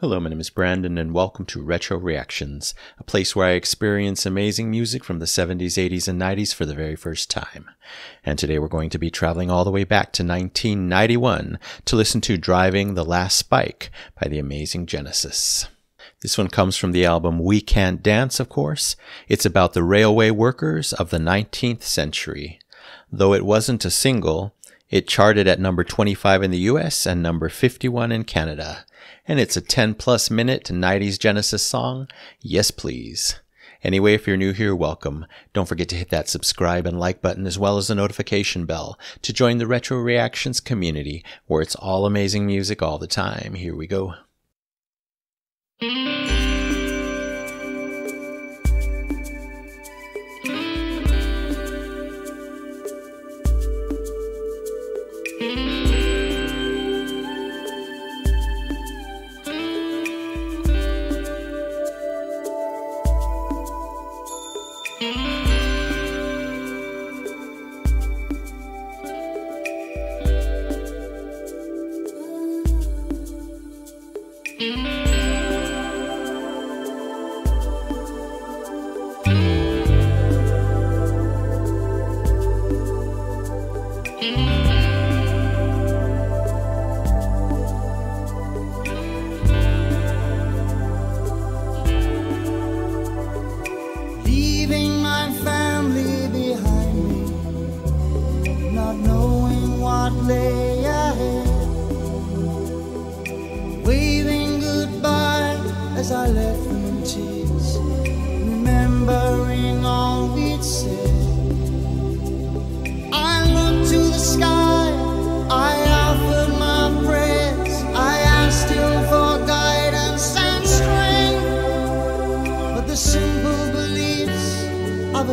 Hello, my name is Brandon, and welcome to Retro Reactions, a place where I experience amazing music from the 70s, 80s, and 90s for the very first time. And today we're going to be traveling all the way back to 1991 to listen to Driving the Last Spike by the amazing Genesis. This one comes from the album We Can't Dance, of course. It's about the railway workers of the 19th century. Though it wasn't a single, it charted at number 25 in the US and number 51 in Canada and it's a 10 plus minute 90s Genesis song. Yes, please. Anyway, if you're new here, welcome. Don't forget to hit that subscribe and like button as well as the notification bell to join the Retro Reactions community where it's all amazing music all the time. Here we go.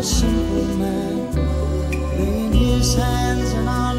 Simple man laying his hands on my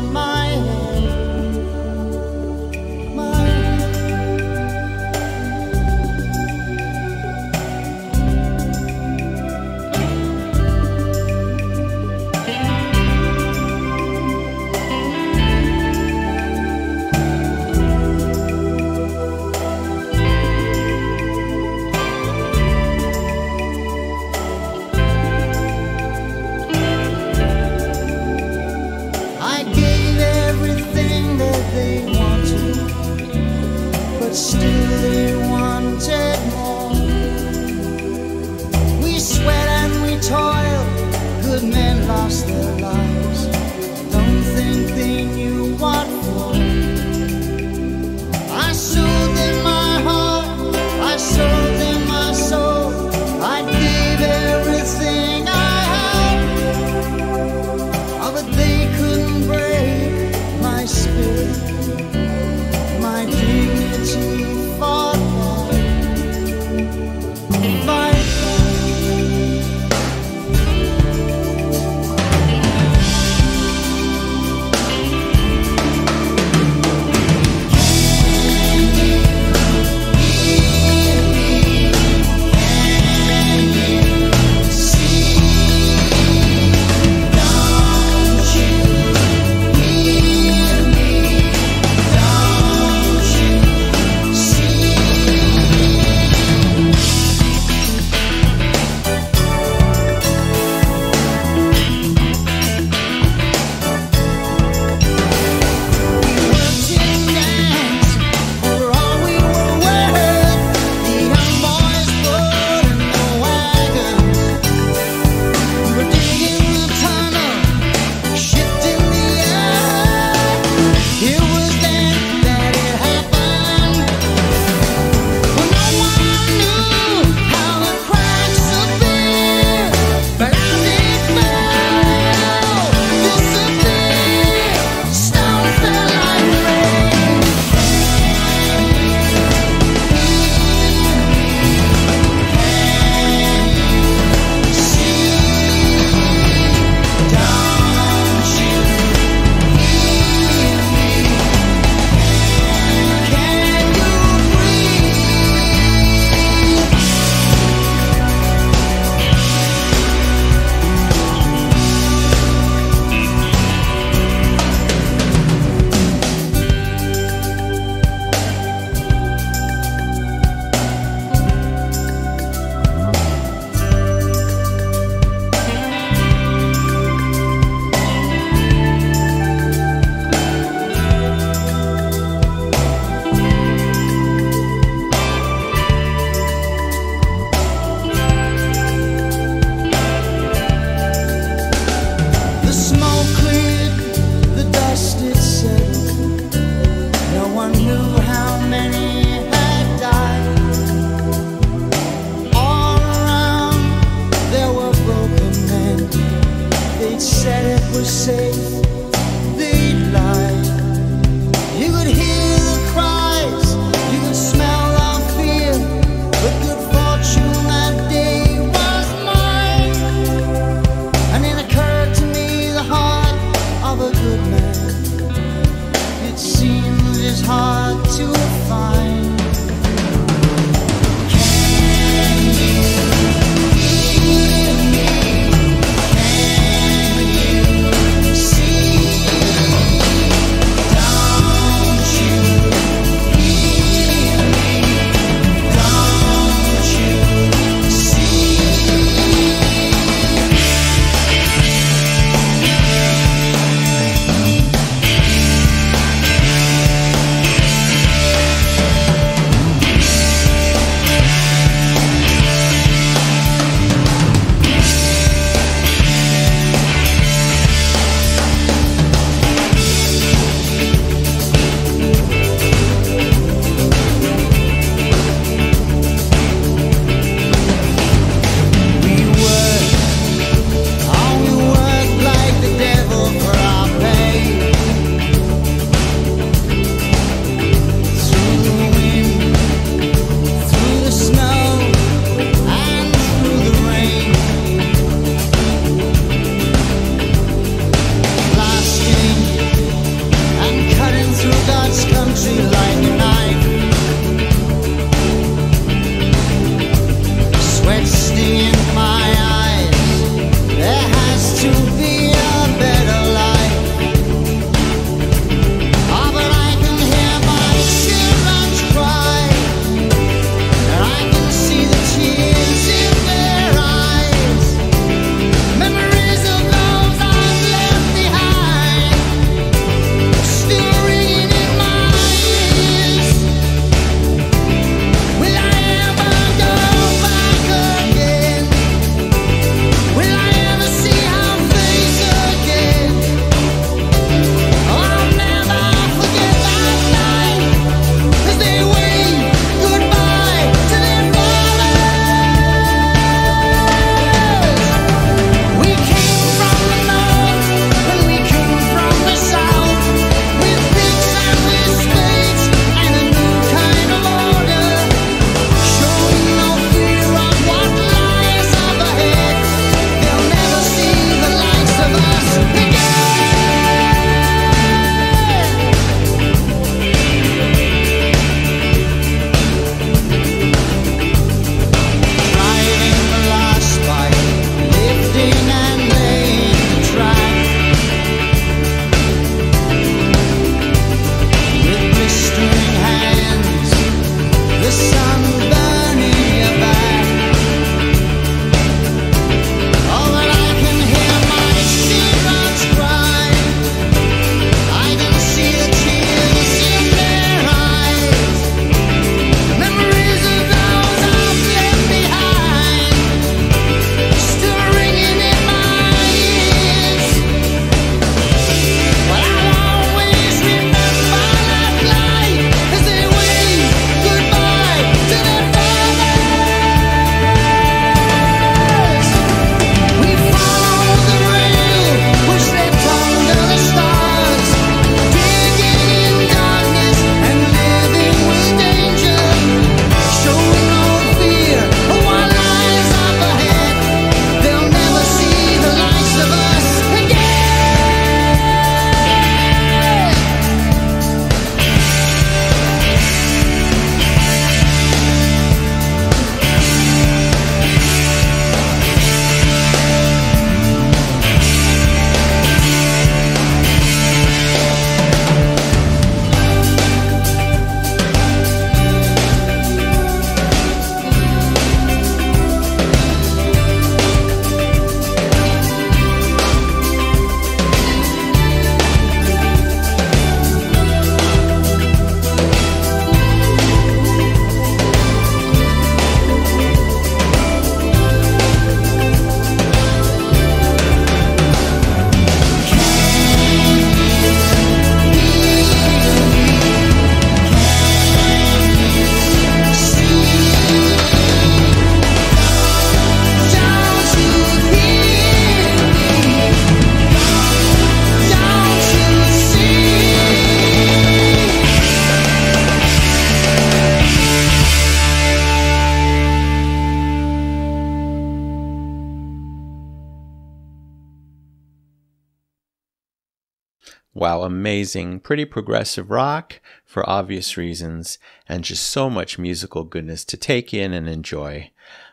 it's hard to find. Wow, amazing. Pretty progressive rock for obvious reasons, and just so much musical goodness to take in and enjoy.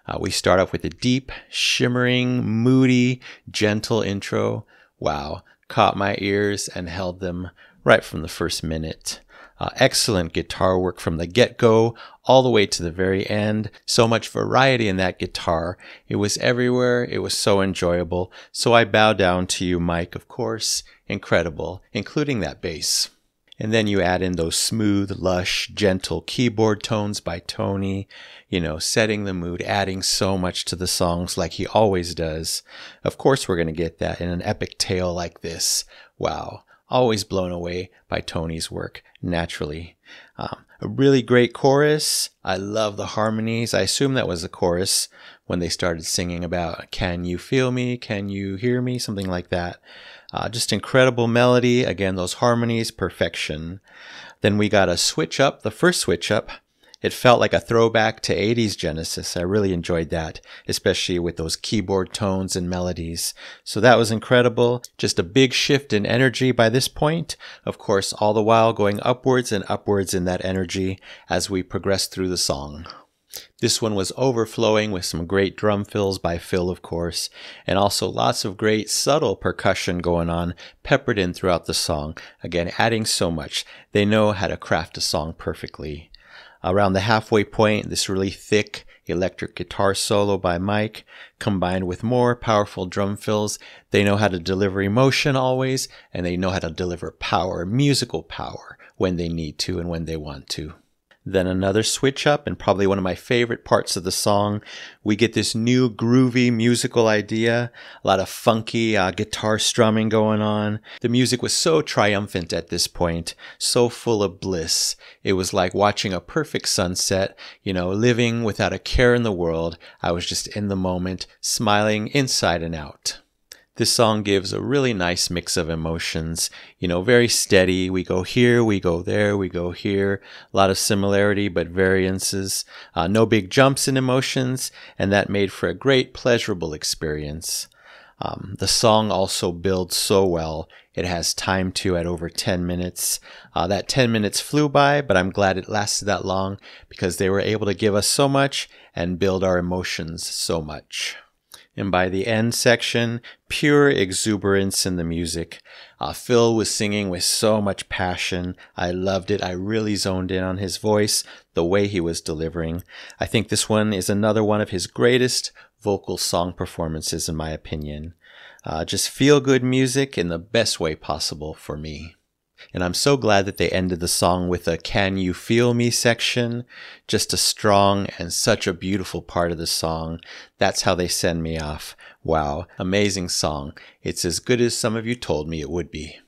Uh, we start off with a deep, shimmering, moody, gentle intro. Wow, caught my ears and held them right from the first minute. Uh, excellent guitar work from the get go all the way to the very end. So much variety in that guitar. It was everywhere. It was so enjoyable. So I bow down to you, Mike, of course. Incredible, including that bass. And then you add in those smooth, lush, gentle keyboard tones by Tony, you know, setting the mood, adding so much to the songs like he always does. Of course, we're going to get that in an epic tale like this. Wow. Always blown away by Tony's work, naturally. Um, a really great chorus. I love the harmonies. I assume that was the chorus when they started singing about, Can you feel me? Can you hear me? Something like that. Uh, just incredible melody. Again, those harmonies, perfection. Then we got a switch up, the first switch up. It felt like a throwback to 80s Genesis. I really enjoyed that, especially with those keyboard tones and melodies. So that was incredible. Just a big shift in energy by this point. Of course, all the while going upwards and upwards in that energy as we progress through the song. This one was overflowing with some great drum fills by Phil, of course, and also lots of great subtle percussion going on, peppered in throughout the song. Again, adding so much. They know how to craft a song perfectly. Around the halfway point, this really thick electric guitar solo by Mike, combined with more powerful drum fills. They know how to deliver emotion always, and they know how to deliver power, musical power, when they need to and when they want to. Then another switch up, and probably one of my favorite parts of the song. We get this new groovy musical idea, a lot of funky uh, guitar strumming going on. The music was so triumphant at this point, so full of bliss. It was like watching a perfect sunset, you know, living without a care in the world. I was just in the moment, smiling inside and out. This song gives a really nice mix of emotions, you know, very steady. We go here, we go there, we go here. A lot of similarity, but variances. Uh, no big jumps in emotions, and that made for a great, pleasurable experience. Um, the song also builds so well. It has time to at over 10 minutes. Uh, that 10 minutes flew by, but I'm glad it lasted that long because they were able to give us so much and build our emotions so much. And by the end section, pure exuberance in the music. Uh, Phil was singing with so much passion. I loved it. I really zoned in on his voice, the way he was delivering. I think this one is another one of his greatest vocal song performances, in my opinion. Uh, just feel good music in the best way possible for me. And I'm so glad that they ended the song with a Can You Feel Me section. Just a strong and such a beautiful part of the song. That's how they send me off. Wow, amazing song. It's as good as some of you told me it would be.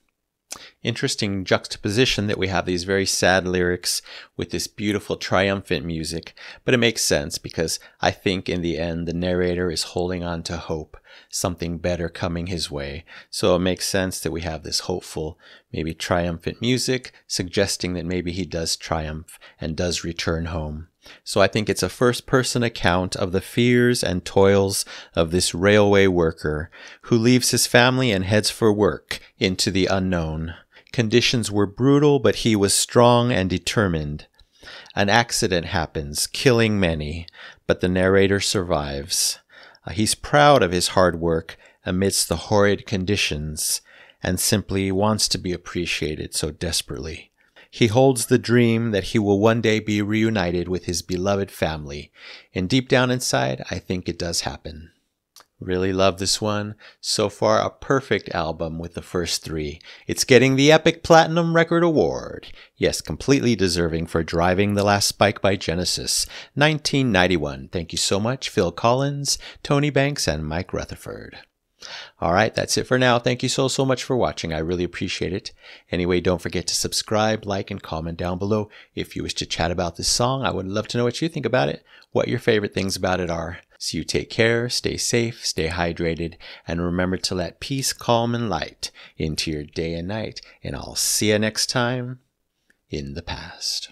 Interesting juxtaposition that we have these very sad lyrics with this beautiful triumphant music, but it makes sense because I think in the end the narrator is holding on to hope something better coming his way. So it makes sense that we have this hopeful, maybe triumphant music suggesting that maybe he does triumph and does return home. So I think it's a first person account of the fears and toils of this railway worker who leaves his family and heads for work into the unknown. Conditions were brutal, but he was strong and determined. An accident happens, killing many, but the narrator survives. Uh, he's proud of his hard work amidst the horrid conditions and simply wants to be appreciated so desperately. He holds the dream that he will one day be reunited with his beloved family, and deep down inside, I think it does happen. Really love this one. So far, a perfect album with the first three. It's getting the Epic Platinum Record Award. Yes, completely deserving for Driving the Last Spike by Genesis, 1991. Thank you so much, Phil Collins, Tony Banks, and Mike Rutherford. All right, that's it for now. Thank you so, so much for watching. I really appreciate it. Anyway, don't forget to subscribe, like, and comment down below. If you wish to chat about this song, I would love to know what you think about it, what your favorite things about it are. So you take care, stay safe, stay hydrated, and remember to let peace, calm, and light into your day and night. And I'll see you next time in the past.